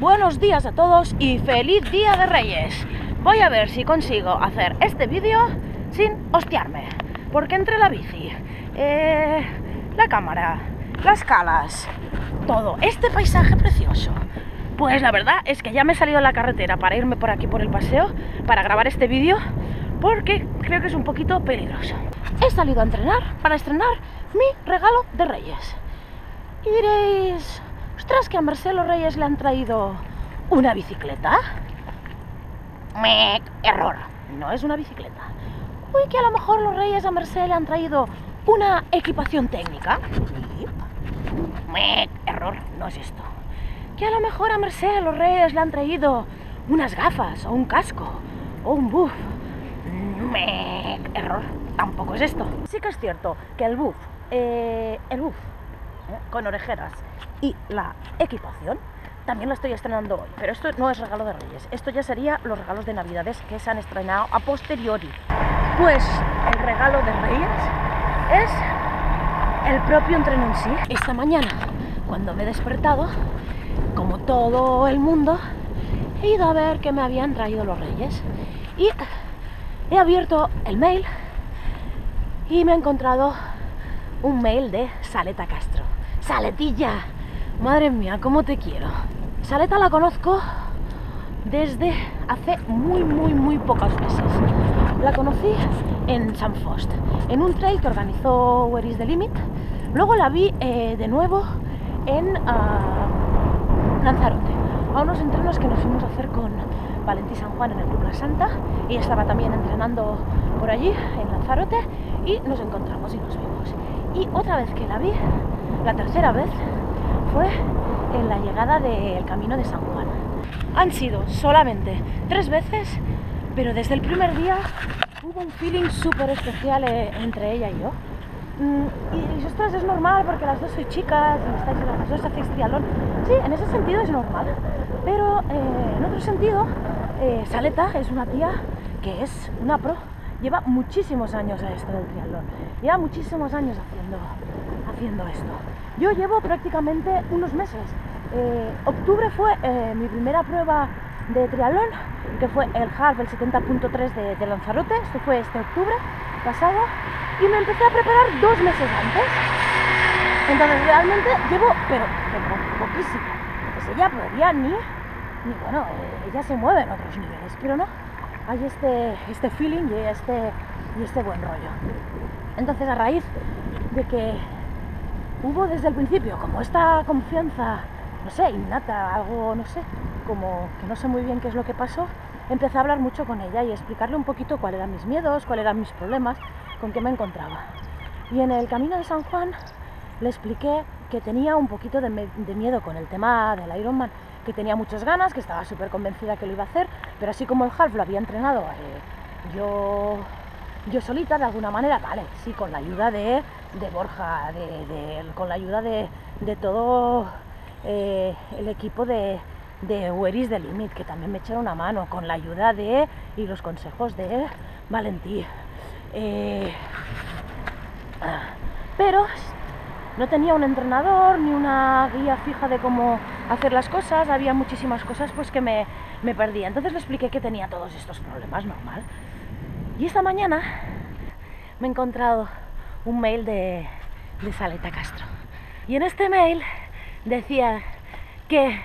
Buenos días a todos y feliz día de Reyes. Voy a ver si consigo hacer este vídeo sin hostiarme. Porque entre la bici, eh, la cámara, las calas, todo este paisaje precioso. Pues la verdad es que ya me he salido a la carretera para irme por aquí por el paseo para grabar este vídeo porque creo que es un poquito peligroso. He salido a entrenar para estrenar mi regalo de Reyes. Y diréis, ostras, que a Marcelo Reyes le han traído una bicicleta. Mec, error, no es una bicicleta. Uy, que a lo mejor los Reyes a Marcelo le han traído una equipación técnica. Mec, error, no es esto. Que a lo mejor a Marcelo los Reyes le han traído unas gafas o un casco o un buff. Mec, error, tampoco es esto. Sí que es cierto que el buff, eh, el buff ¿eh? con orejeras y la equipación también lo estoy estrenando hoy, pero esto no es regalo de Reyes, esto ya sería los regalos de Navidades que se han estrenado a posteriori. Pues el regalo de Reyes es el propio entreno en sí. Esta mañana, cuando me he despertado, como todo el mundo, he ido a ver qué me habían traído los Reyes y he abierto el mail y me he encontrado un mail de Saleta Castro. Saletilla, madre mía, cómo te quiero. Saleta la conozco desde hace muy, muy, muy pocos meses. La conocí en San Fost, en un trail que organizó Where is the Limit. Luego la vi eh, de nuevo en uh, Lanzarote, a unos entrenos que nos fuimos a hacer con Valentí San Juan en el Club La Santa. Y estaba también entrenando por allí, en Lanzarote, y nos encontramos y nos vimos. Y otra vez que la vi, la tercera vez, fue en la llegada del Camino de San Juan. Han sido solamente tres veces, pero desde el primer día hubo un feeling súper especial eh, entre ella y yo. Mm, y, ostras, es normal porque las dos sois chicas y estáis, las dos hacéis triatlón. Sí, en ese sentido es normal. Pero eh, en otro sentido, eh, Saleta es una tía que es una pro. Lleva muchísimos años a esto del triatlón. Lleva muchísimos años haciendo, haciendo esto. Yo llevo prácticamente unos meses. Eh, octubre fue eh, mi primera prueba de triatlón, que fue el half, el 70.3 de, Lanzarote. Esto fue este octubre pasado. Y me empecé a preparar dos meses antes. Entonces realmente llevo, pero, pero poquísimo. Entonces ella podría ni, ni bueno, eh, ella se mueve en otros niveles, pero no. Hay este, este feeling y este, y este buen rollo. Entonces a raíz de que hubo desde el principio como esta confianza, no sé, innata, algo, no sé, como que no sé muy bien qué es lo que pasó, empecé a hablar mucho con ella y explicarle un poquito cuáles eran mis miedos, cuáles eran mis problemas, con qué me encontraba. Y en el camino de San Juan le expliqué que tenía un poquito de, miedo con el tema del Ironman, que tenía muchas ganas, que estaba súper convencida que lo iba a hacer, pero así como el half lo había entrenado eh, yo yo solita de alguna manera, vale, sí, con la ayuda de, de Borja, de, de, con la ayuda de, de todo eh, el equipo de, de Where is the Limit, que también me echaron una mano, con la ayuda de y los consejos de Valentí. Eh, pero no tenía un entrenador ni una guía fija de cómo hacer las cosas, había muchísimas cosas pues que me, me perdía. Entonces le expliqué que tenía todos estos problemas, normal. Y esta mañana me he encontrado un mail de, de Saleta Castro. Y en este mail decía que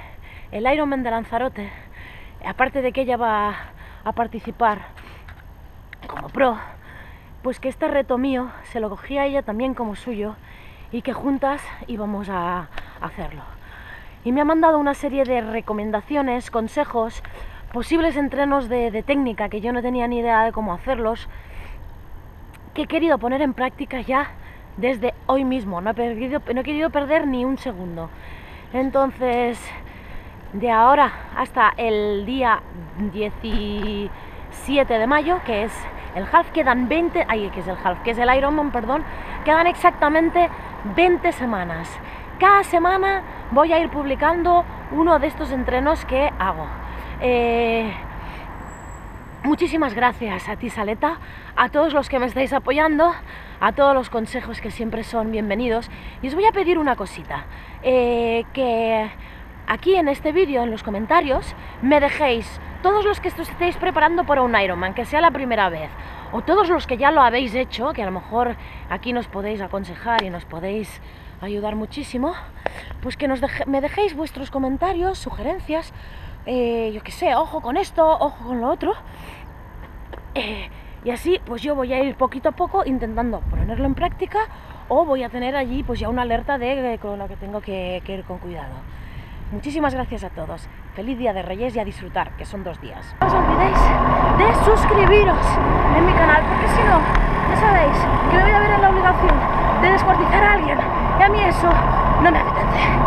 el Ironman de Lanzarote, aparte de que ella va a participar como pro, pues que este reto mío se lo cogía ella también como suyo y que juntas íbamos a hacerlo. Y me ha mandado una serie de recomendaciones, consejos, posibles entrenos de, técnica que yo no tenía ni idea de cómo hacerlos, que he querido poner en práctica ya desde hoy mismo. No he, perdido, no he querido perder ni un segundo. Entonces, de ahora hasta el día 17 de mayo, que es el half, quedan 20, ay, que es el half, que es el Ironman, perdón, quedan exactamente 20 semanas. Cada semana voy a ir publicando uno de estos entrenos que hago. Eh, muchísimas gracias a ti, Saleta, a todos los que me estáis apoyando, a todos los consejos que siempre son bienvenidos. Y os voy a pedir una cosita, eh, que aquí en este vídeo, en los comentarios, me dejéis todos los que estéis preparando para un Ironman, que sea la primera vez, o todos los que ya lo habéis hecho, que a lo mejor aquí nos podéis aconsejar y nos podéis ayudar muchísimo, pues que me dejéis vuestros comentarios, sugerencias, eh, yo qué sé, ojo con esto, ojo con lo otro. Eh, y así pues yo voy a ir poquito a poco intentando ponerlo en práctica o voy a tener allí pues ya una alerta de con lo que tengo que, que ir con cuidado. Muchísimas gracias a todos. Feliz Día de Reyes y a disfrutar, que son dos días. No os olvidéis de suscribiros en mi canal, porque si no, ya sabéis que me voy a ver en la obligación de descuartizar a alguien. Y a mí eso no me apetece.